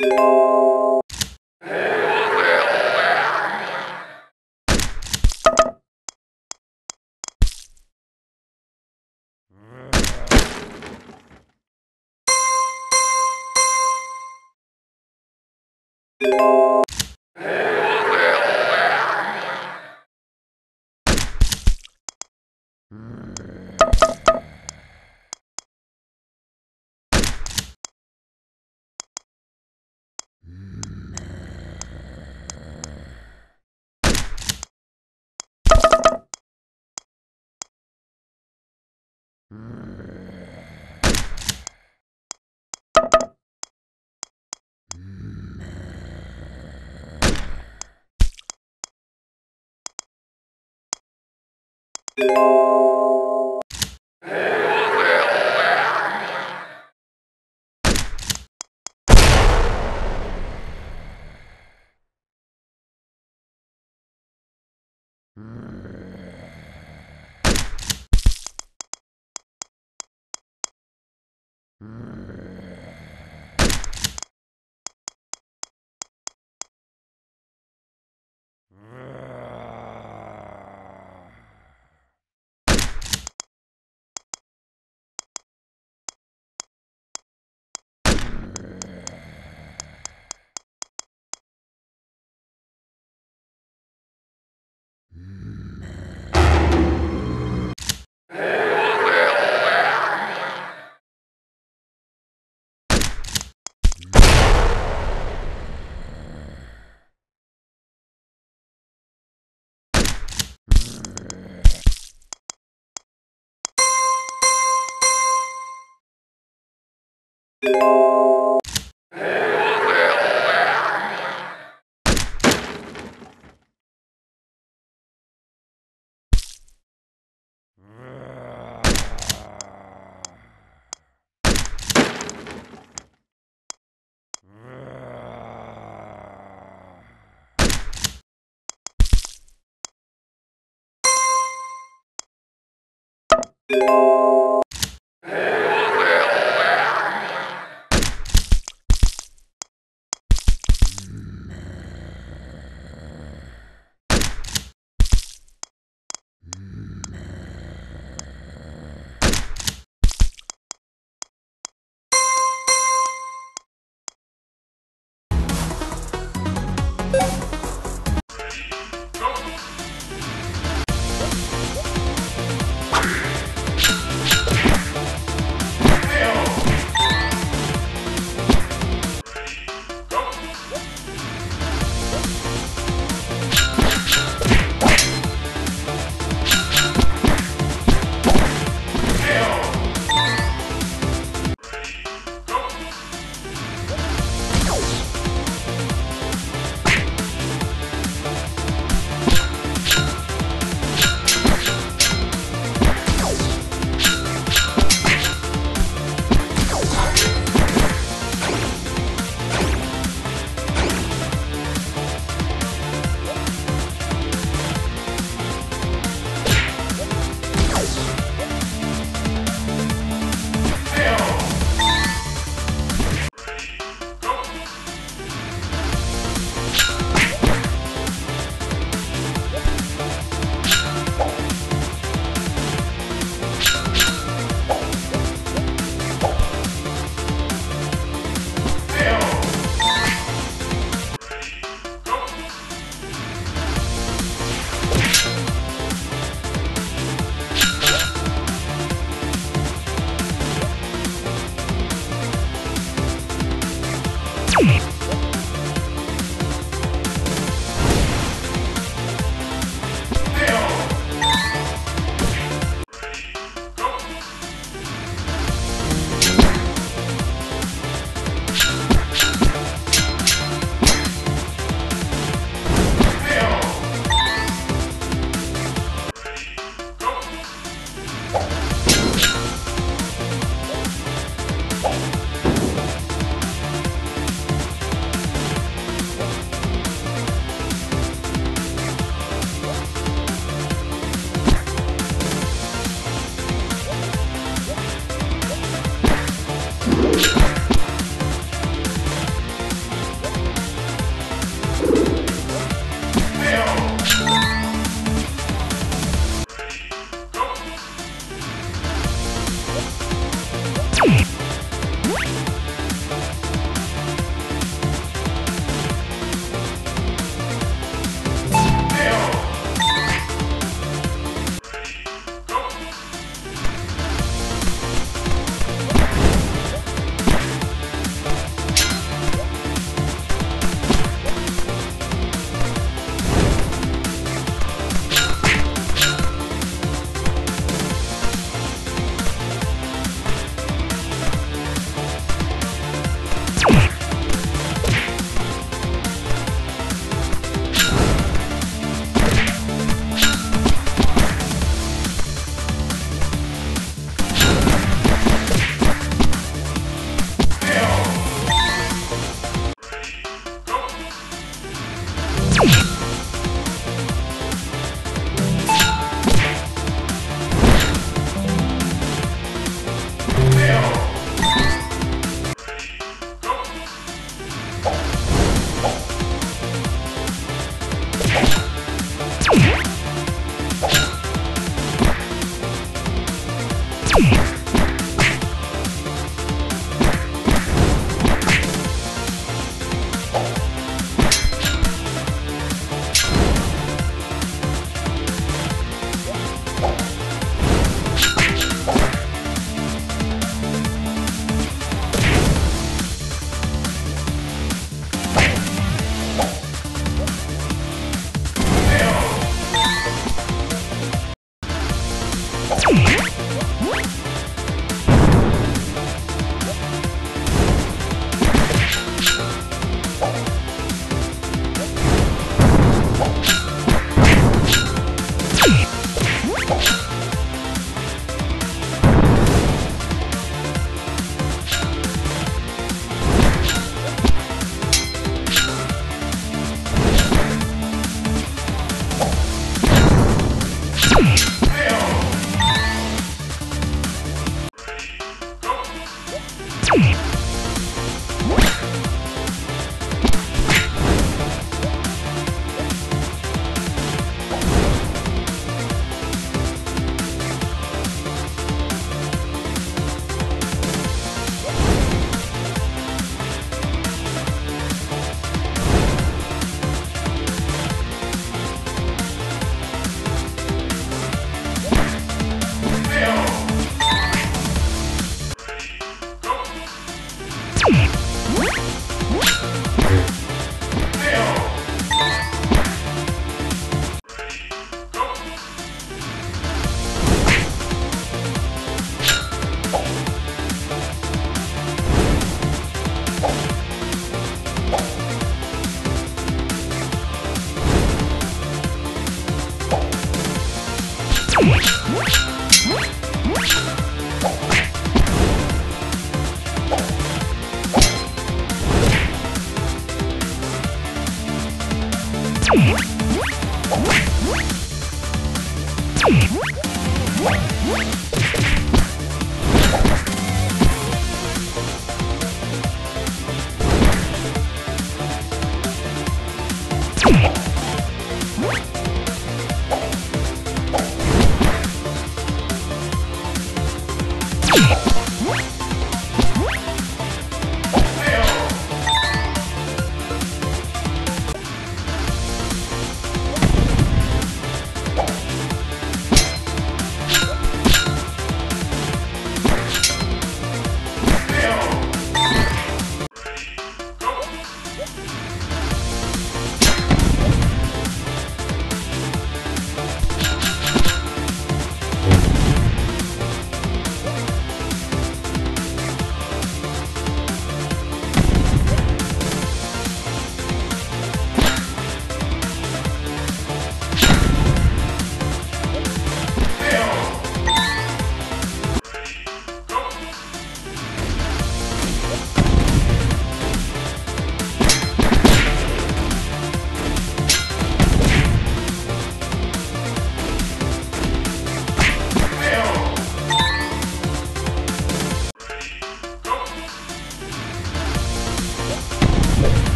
you you Música Bye.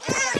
Thanks,